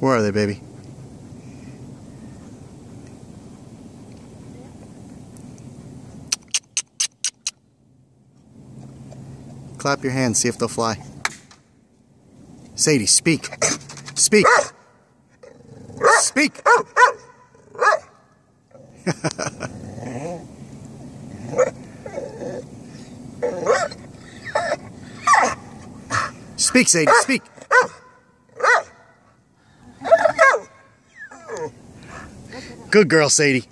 Where are they, baby? Clap your hands, see if they'll fly. Sadie, speak. Speak. Speak. speak, Sadie, speak. Good girl, Sadie.